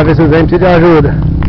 Pra ver se o Zé ajuda.